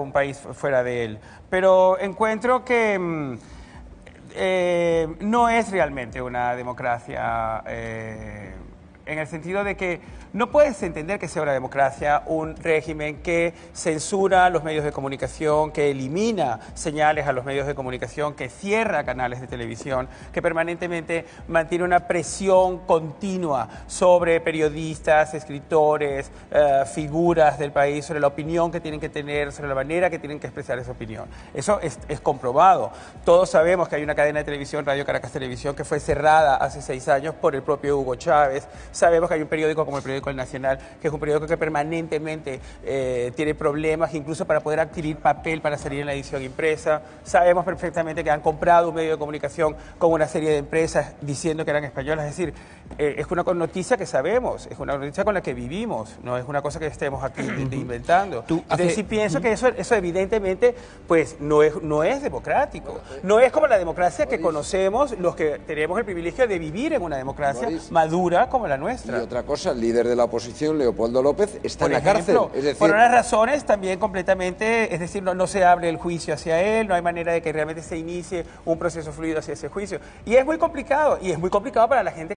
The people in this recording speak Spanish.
un país fuera de él. Pero encuentro que mm, eh, no es realmente una democracia eh, en el sentido de que no puedes entender que sea una democracia un régimen que censura los medios de comunicación, que elimina señales a los medios de comunicación, que cierra canales de televisión, que permanentemente mantiene una presión continua sobre periodistas, escritores, eh, figuras del país, sobre la opinión que tienen que tener, sobre la manera que tienen que expresar esa opinión. Eso es, es comprobado. Todos sabemos que hay una cadena de televisión, Radio Caracas Televisión, que fue cerrada hace seis años por el propio Hugo Chávez. Sabemos que hay un periódico como el periódico El Nacional, que es un periódico que permanentemente eh, tiene problemas, incluso para poder adquirir papel para salir en la edición impresa. Sabemos perfectamente que han comprado un medio de comunicación con una serie de empresas diciendo que eran españolas. Es decir, eh, es una noticia que sabemos, es una noticia con la que vivimos, no es una cosa que estemos aquí inventando. Tú Entonces, hace- sí pienso que eso, eso evidentemente pues no es, no es democrático. No es como la democracia que conocemos los que tenemos el privilegio de vivir en una democracia madura como la Y nuestra. otra cosa, el líder de la oposición, Leopoldo López, está Por en la cárcel. Es decir, por unas razones también completamente, es decir, no, no se abre el juicio hacia él, no hay manera de que realmente se inicie un proceso fluido hacia ese juicio. Y es muy complicado, y es muy complicado para la gente